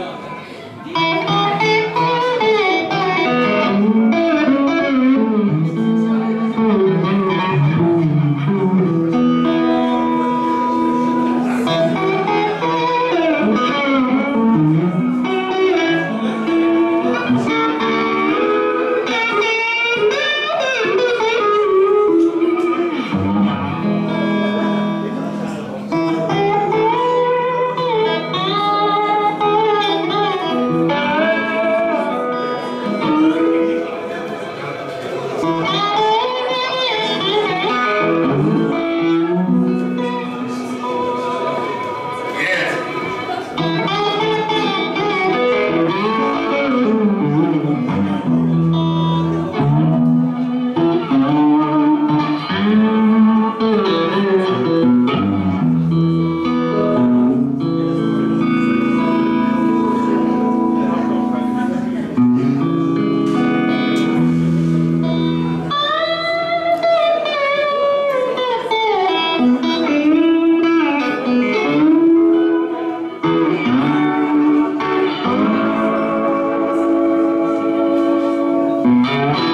No. Música